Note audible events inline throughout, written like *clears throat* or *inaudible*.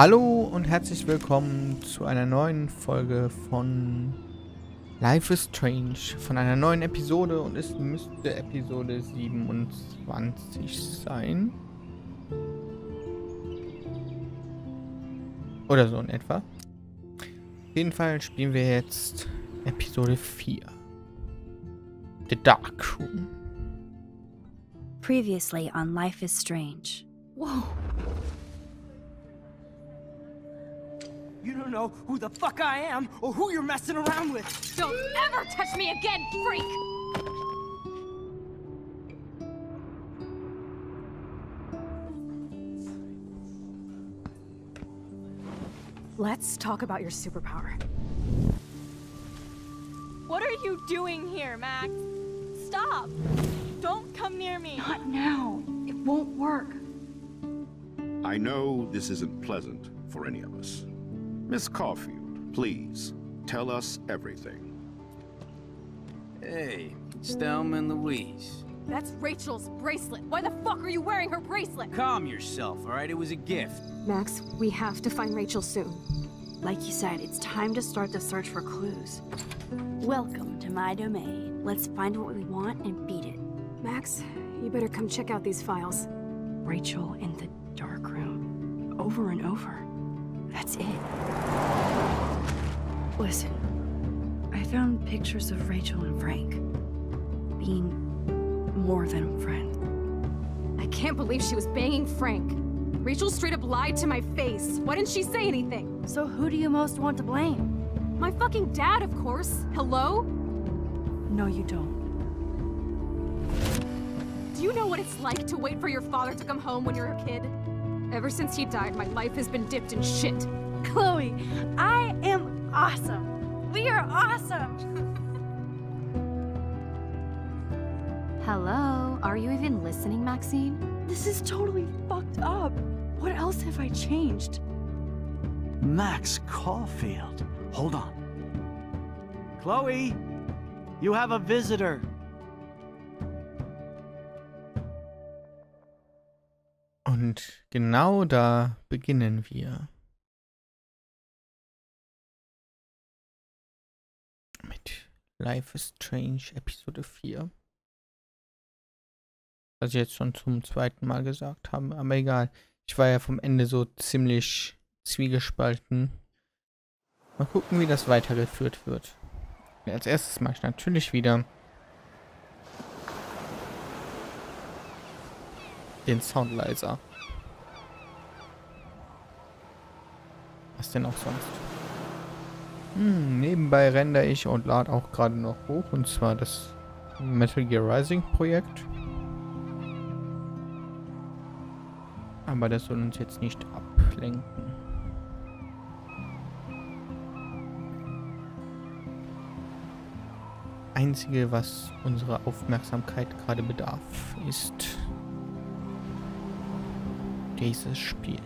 Hallo und herzlich willkommen zu einer neuen Folge von Life is Strange, von einer neuen Episode und es müsste Episode 27 sein. Oder so in etwa. Auf jeden Fall spielen wir jetzt Episode 4. The Dark Room. Previously on Life is Strange. Whoa. You don't know who the fuck I am or who you're messing around with. Don't ever touch me again, freak! Let's talk about your superpower. What are you doing here, Max? Stop! Don't come near me! Not now. It won't work. I know this isn't pleasant for any of us. Miss Caulfield, please, tell us everything. Hey, Thelma and Louise. That's Rachel's bracelet. Why the fuck are you wearing her bracelet? Calm yourself, alright? It was a gift. Max, we have to find Rachel soon. Like you said, it's time to start the search for clues. Welcome to my domain. Let's find what we want and beat it. Max, you better come check out these files. Rachel in the dark room. Over and over. That's it. Listen, I found pictures of Rachel and Frank being more than friends. I can't believe she was banging Frank. Rachel straight up lied to my face. Why didn't she say anything? So who do you most want to blame? My fucking dad, of course. Hello? No, you don't. Do you know what it's like to wait for your father to come home when you're a kid? Ever since he died, my life has been dipped in shit. Chloe, I am awesome. We are awesome. *laughs* Hello? Are you even listening, Maxine? This is totally fucked up. What else have I changed? Max Caulfield. Hold on. Chloe, you have a visitor. Und genau da beginnen wir. Mit Life is Strange Episode 4. Was ich jetzt schon zum zweiten Mal gesagt habe, aber egal. Ich war ja vom Ende so ziemlich zwiegespalten. Mal gucken, wie das weitergeführt wird. Als erstes mache ich natürlich wieder den Sound leiser. Was denn auch sonst? Hm, nebenbei render ich und lade auch gerade noch hoch und zwar das Metal Gear Rising Projekt. Aber das soll uns jetzt nicht ablenken. Einzige, was unsere Aufmerksamkeit gerade bedarf, ist dieses Spiel.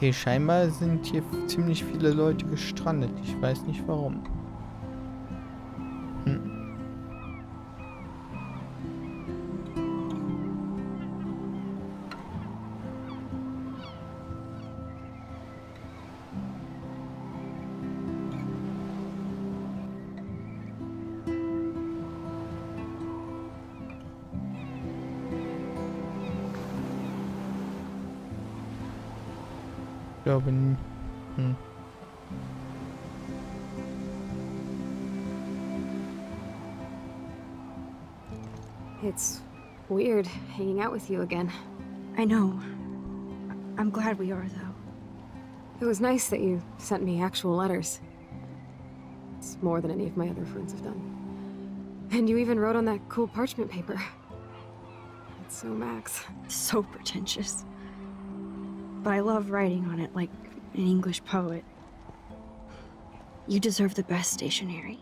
Okay, scheinbar sind hier ziemlich viele Leute gestrandet. Ich weiß nicht warum. Ich glaube, n- hm. It's weird hanging out with you again. I know. I'm glad we are, though. It was nice that you sent me actual letters. It's more than any of my other friends have done. And you even wrote on that cool parchment paper. It's so Max. So pretentious. But I love writing on it like an English poet. You deserve the best stationery.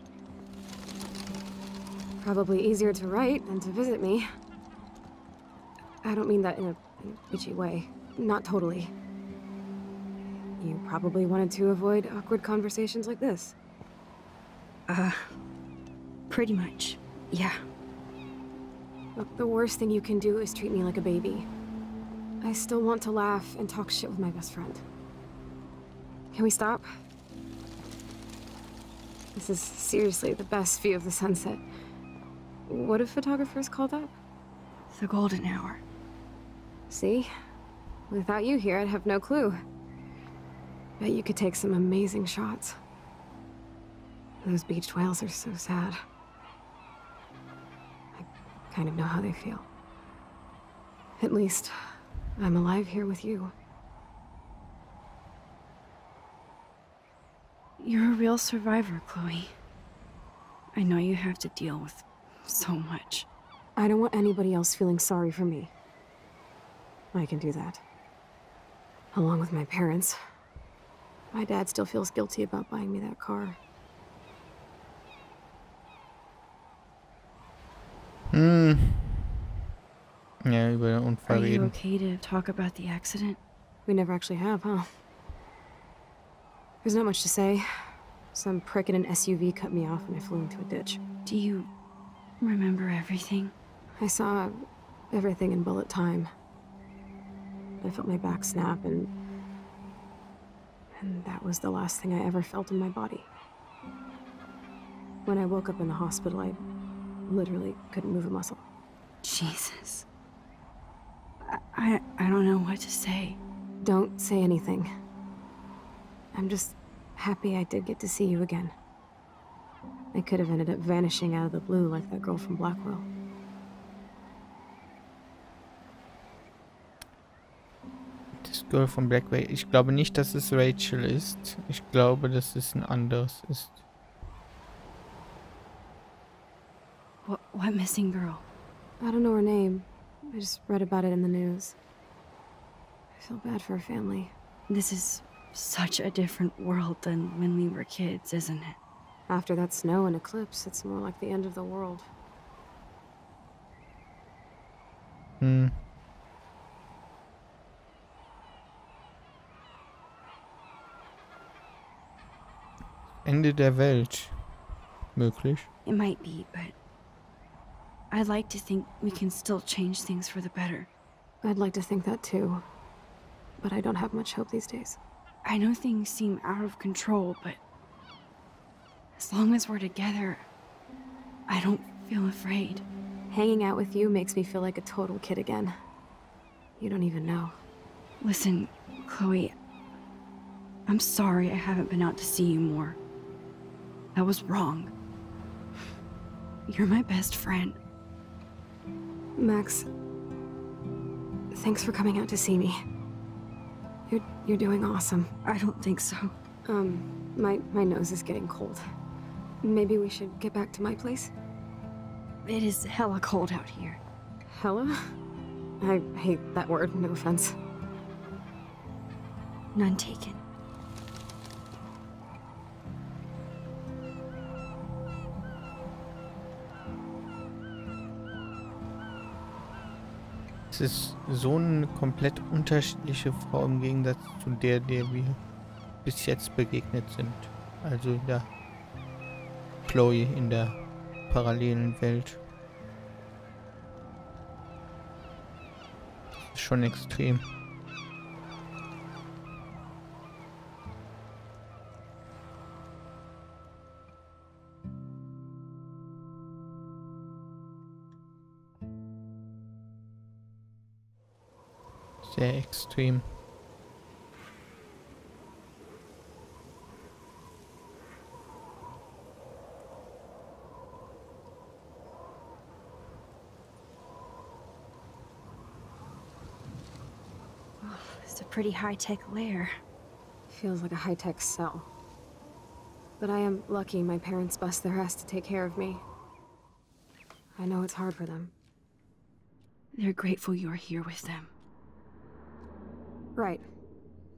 Probably easier to write than to visit me. I don't mean that in a, in a bitchy way. Not totally. You probably wanted to avoid awkward conversations like this. Uh, pretty much, yeah. Look, the worst thing you can do is treat me like a baby. I still want to laugh and talk shit with my best friend. Can we stop? This is seriously the best view of the sunset. What if photographers called up? The golden hour. See? Without you here, I'd have no clue. Bet you could take some amazing shots. Those beached whales are so sad. I kind of know how they feel. At least, I'm alive here with you. You're a real survivor, Chloe. I know you have to deal with so much. I don't want anybody else feeling sorry for me. I can do that. Along with my parents. My dad still feels guilty about buying me that car. Hm. Ja, über den Unfall Are you reden. okay to talk about the accident? We never actually have, huh? There's not much to say. Some prick in an SUV cut me off and I flew into a ditch. Do you remember everything? I saw everything in bullet time. I felt my back snap and... And that was the last thing I ever felt in my body. When I woke up in the hospital, I literally couldn't move a muscle. Jesus. I, I, I don't know what to say. Don't say anything. I'm just happy I did get to see you again. I could have ended up vanishing out of the blue like that girl from Blackwell. Das Girl von Blackway. Ich glaube nicht, dass es Rachel ist. Ich glaube, dass es ein anderes ist. What, what missing girl? I don't know her name. I just read about it in the news. I feel bad for her family. This is such a different world than when we were kids, isn't it? After that snow and eclipse, it's more like the end of the world. Hm. Ende der Welt. Möglich. It might be, but I'd like to think we can still change things for the better. I'd like to think that too. But I don't have much hope these days. I know things seem out of control, but as long as we're together, I don't feel afraid. Hanging out with you makes me feel like a total kid again. You don't even know. Listen, Chloe, I'm sorry I haven't been out to see you more. That was wrong. You're my best friend. Max, thanks for coming out to see me. You're you're doing awesome. I don't think so. Um, my my nose is getting cold. Maybe we should get back to my place. It is hella cold out here. Hella? I hate that word. No offense. None taken. Es ist so eine komplett unterschiedliche Frau im Gegensatz zu der, der wir bis jetzt begegnet sind. Also der Chloe in der parallelen Welt. Das ist schon extrem. Sehr extrem. Oh, it's a pretty high-tech lair. Feels like a high-tech cell. But I am lucky my parents bust their ass to take care of me. I know it's hard for them. They're grateful you're here with them. Right.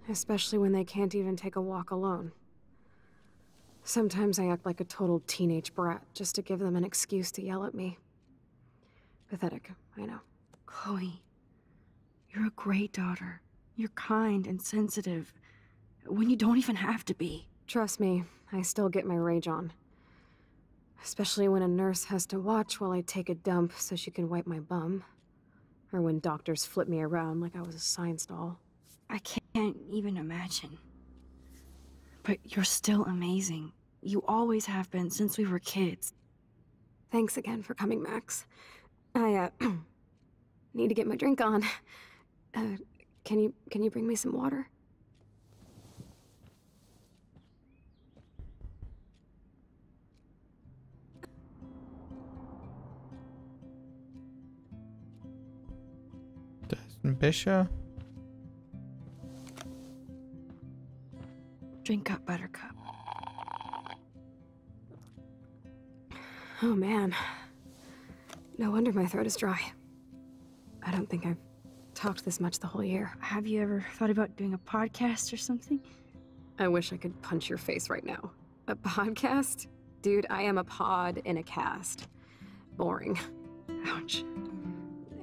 Especially when they can't even take a walk alone. Sometimes I act like a total teenage brat just to give them an excuse to yell at me. Pathetic, I know. Chloe, you're a great daughter. You're kind and sensitive when you don't even have to be. Trust me, I still get my rage on. Especially when a nurse has to watch while I take a dump so she can wipe my bum. Or when doctors flip me around like I was a science doll. I can't even imagine. But you're still amazing. You always have been since we were kids. Thanks again for coming, Max. I, uh, *clears throat* need to get my drink on. Uh, can you, can you bring me some water? Da Drink up, Buttercup. Oh man. No wonder my throat is dry. I don't think I've talked this much the whole year. Have you ever thought about doing a podcast or something? I wish I could punch your face right now. A podcast? Dude, I am a pod in a cast. Boring. Ouch.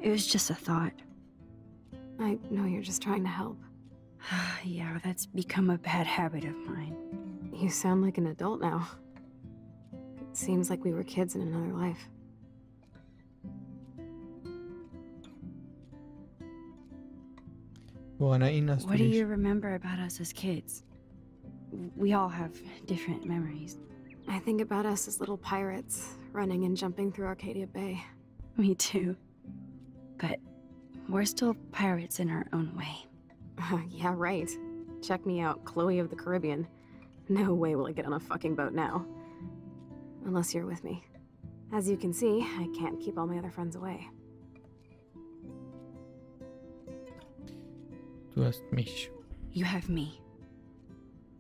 It was just a thought. I know you're just trying to help. *sighs* yeah, that's become a bad habit of mine. You sound like an adult now. It seems like we were kids in another life. What do you remember about us as kids? We all have different memories. I think about us as little pirates, running and jumping through Arcadia Bay. *laughs* Me too. But we're still pirates in our own way. *laughs* yeah, right. Check me out, Chloe of the Caribbean. No way will I get on a fucking boat now. Unless you're with me. As you can see, I can't keep all my other friends away. Du hast mich. You have me.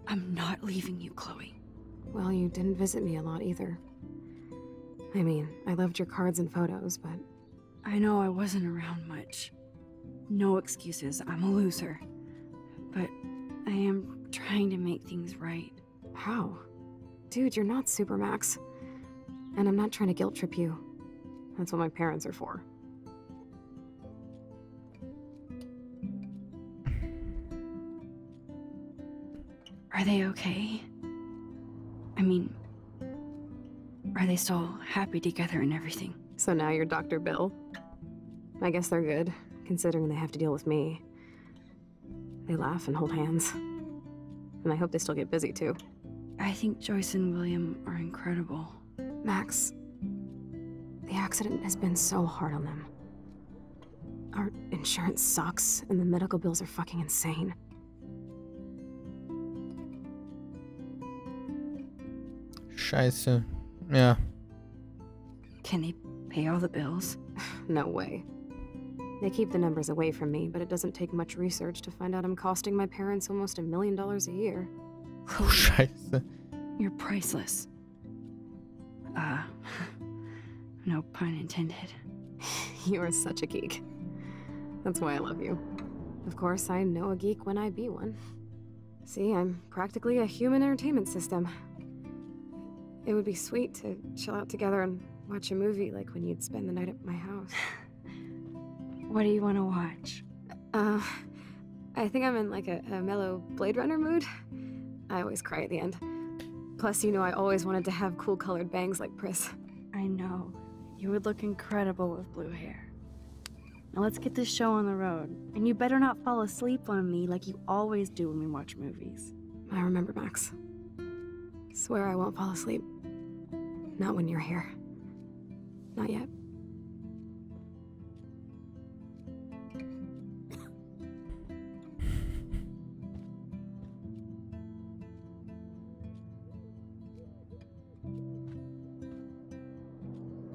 I'm not leaving you, Chloe. Well, you didn't visit me a lot either. I mean, I loved your cards and photos, but I know I wasn't around much. No excuses, I'm a loser. But I am trying to make things right. how? Dude, you're not Supermax. And I'm not trying to guilt trip you. That's what my parents are for. Are they okay? I mean, are they still happy together and everything? So now you're Dr. Phil? I guess they're good, considering they have to deal with me. They laugh and hold hands. And I hope they still get busy too. I think Joyce and William are incredible. Max, the accident has been so hard on them. Our insurance sucks, and the medical bills are fucking insane. Scheiße. Yeah. Can they pay all the bills? *sighs* No way. They keep the numbers away from me, but it doesn't take much research to find out I'm costing my parents almost a million dollars a year. Oh, Scheiße. *laughs* You're priceless. Uh, no pun intended. *laughs* You are such a geek. That's why I love you. Of course, I know a geek when I be one. See, I'm practically a human entertainment system. It would be sweet to chill out together and watch a movie like when you'd spend the night at my house. *laughs* What do you want to watch? Uh, I think I'm in like a, a mellow Blade Runner mood. I always cry at the end. Plus, you know, I always wanted to have cool colored bangs like Pris. I know. You would look incredible with blue hair. Now let's get this show on the road. And you better not fall asleep on me like you always do when we watch movies. I remember, Max. Swear I won't fall asleep. Not when you're here. Not yet.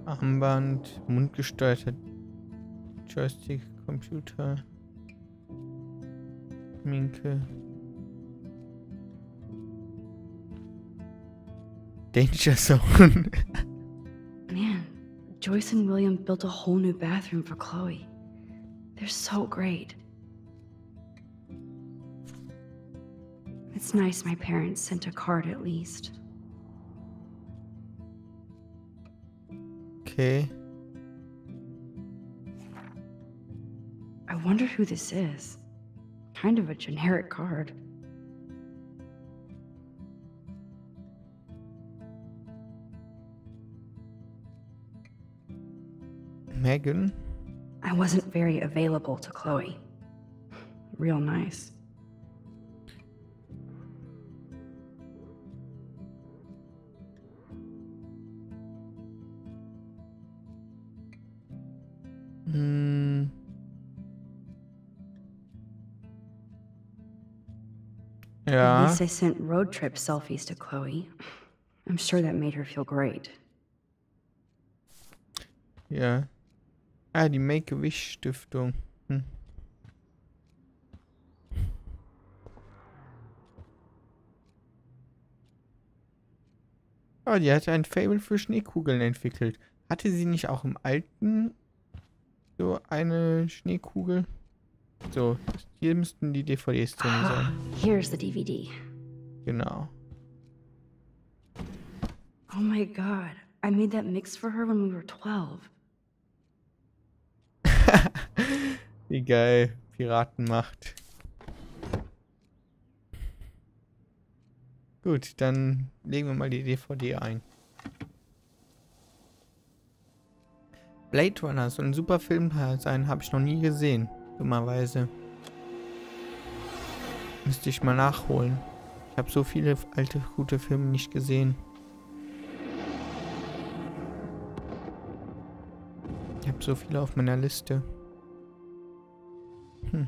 Armband, mundgesteuerter Joystick, Computer, Minke. Danger Zone. *laughs* Man, Joyce and William built a whole new bathroom for Chloe. They're so great. It's nice my parents sent a card at least. Okay. I wonder who this is. Kind of a generic card. Megan? I wasn't very available to Chloe. Real nice. Hm. At Ja. least I sent road trip selfies to Chloe. I'm sure that made her feel great. Ja. Ah, die Make-A-Wish-Stiftung. Hm. Oh, die hat ein Fable für Schneekugeln entwickelt. Hatte sie nicht auch im alten so eine Schneekugel? So, hier müssten die DVDs drin sein. Here's the DVD. Genau. Oh my god. I made that mix for her when we were 12. *laughs* Wie geil. Piratenmacht. Gut, dann legen wir mal die DVD ein. Blade Runner soll ein super Film sein, habe ich noch nie gesehen. Dummerweise. Müsste ich mal nachholen. Ich habe so viele alte, gute Filme nicht gesehen. Ich habe so viele auf meiner Liste. Hm.